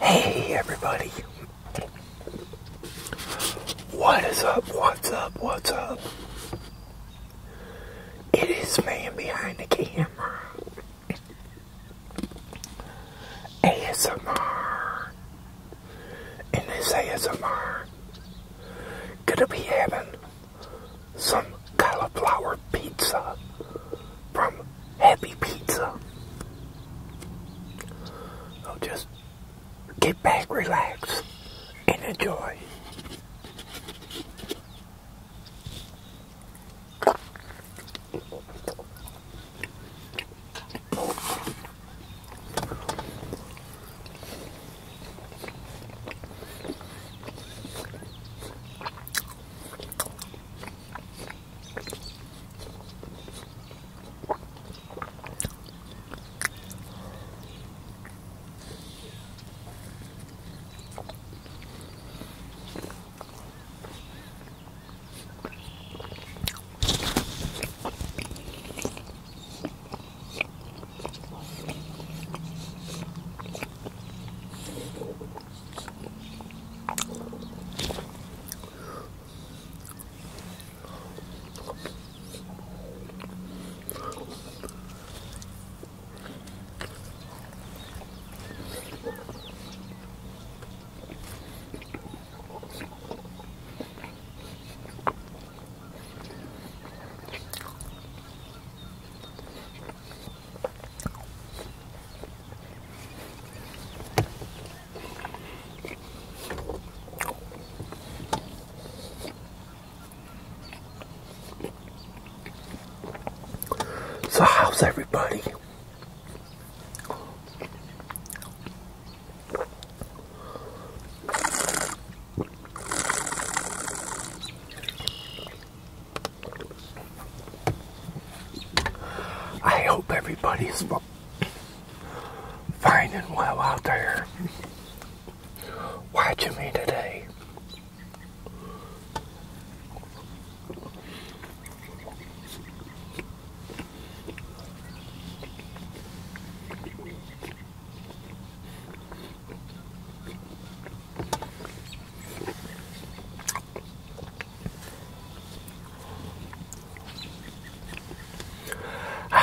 Hey everybody. What is up? What's up? What's up? It is man behind the camera. ASMR. In this ASMR, gonna be having So how's everybody? I hope everybody's fine and well out there watching me today.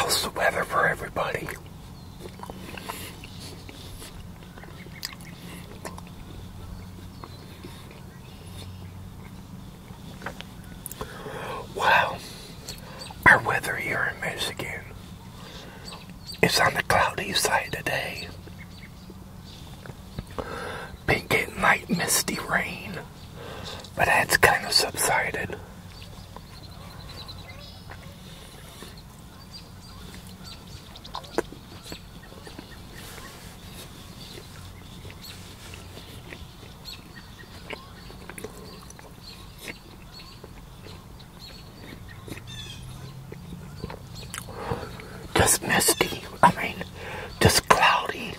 How's the weather for everybody? Wow, our weather here in Michigan is on the cloudy side today. Been getting light misty rain, but that's kind of subsided. Just misty. I mean, just cloudy.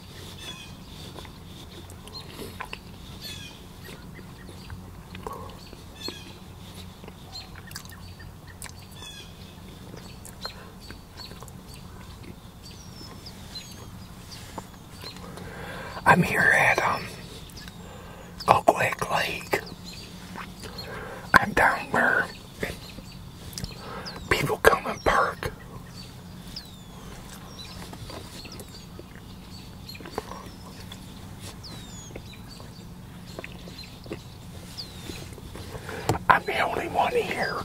I'm here at um Oakwood Lake. I'm down where people come and park. I'm the only one here.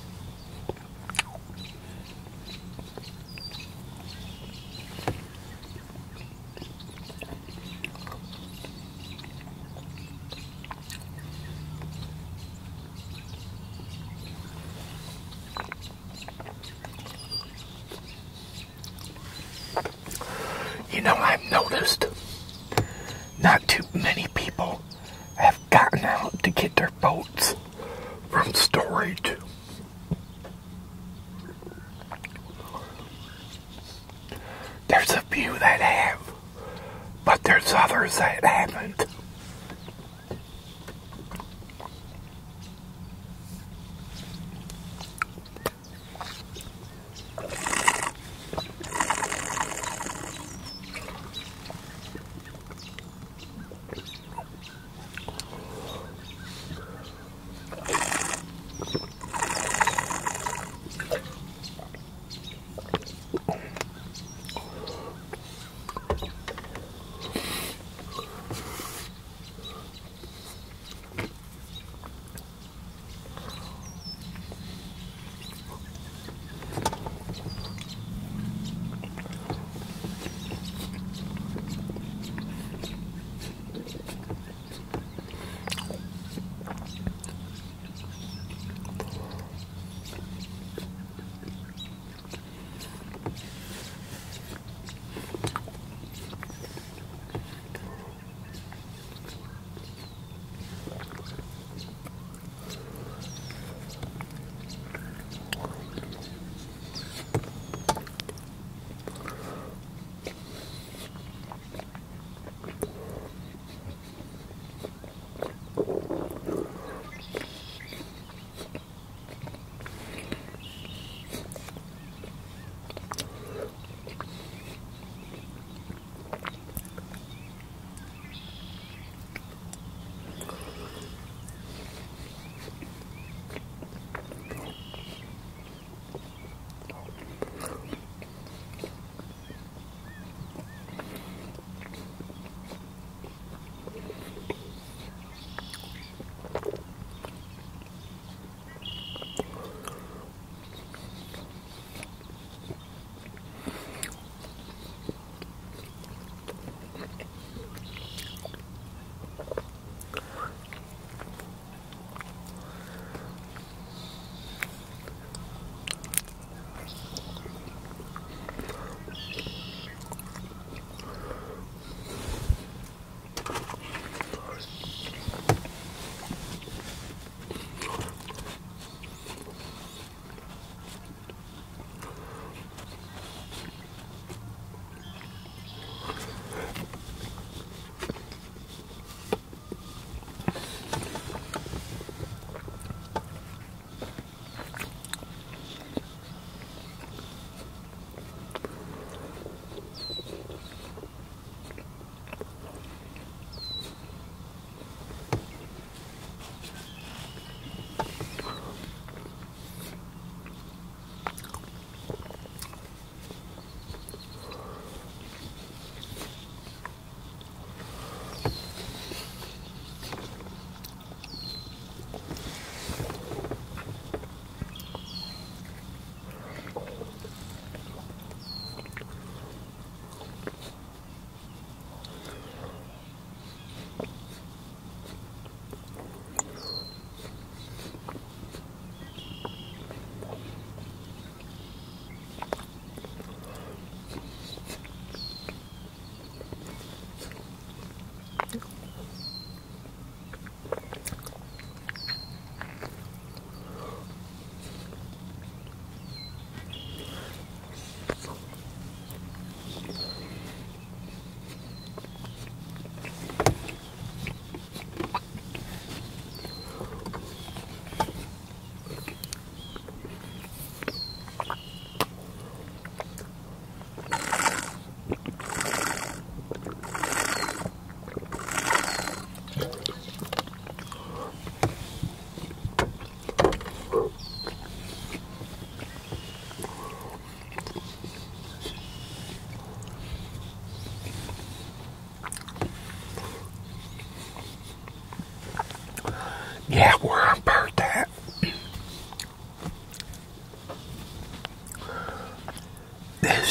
You know, I've noticed not too many people have gotten out to get their boats from storage. There's a few that have, but there's others that haven't.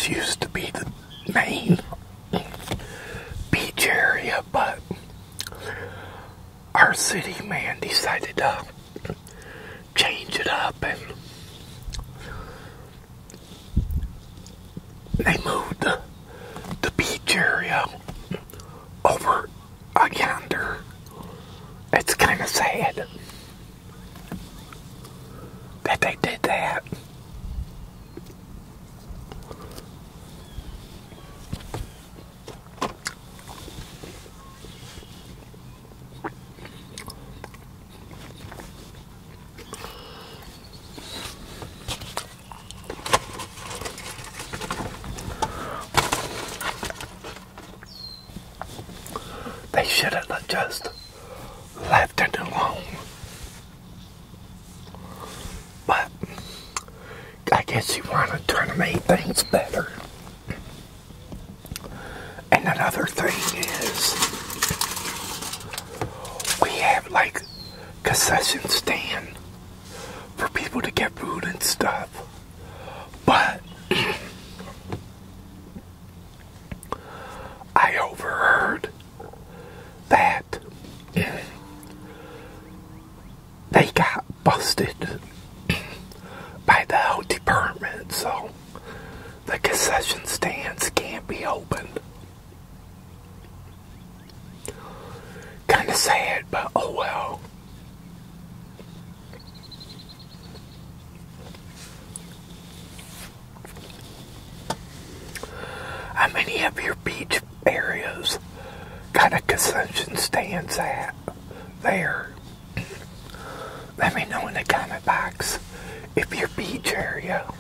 this used to be the main beach area, but our city man decided to change it up and they moved the, the beach area over yonder. It's kind of sad that they did that. Should have just left it alone. But I guess you want to try to make things better. And another thing is, we have like concession stand for people to get food and stuff. But I overheard that they got busted by the health department, so the concession stands can't be opened. Kinda sad, but oh well. How many of your beach areas got a concession stands at there? Let me know in the comment box if your beach area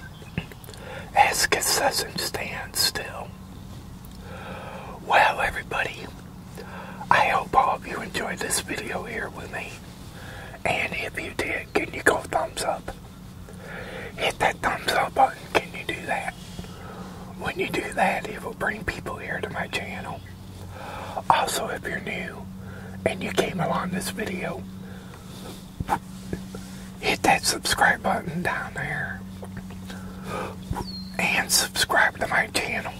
has concession stand still. Well, everybody, I hope all of you enjoyed this video here with me. And if you did, can you go thumbs up? Hit that thumbs up button. Can you do that? When you do that, it will bring people here to my channel. Also, if you're new and you came along this video, hit that subscribe button down there and subscribe to my channel.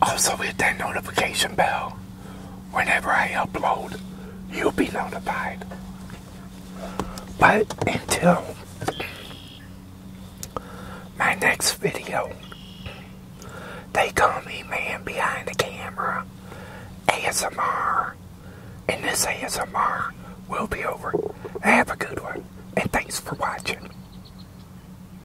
Also, hit that notification bell. Whenever I upload, you'll be notified. But until my next video, they call me Man Behind the Camera ASMR. And this ASMR will be over. Have a good one. And thanks for watching.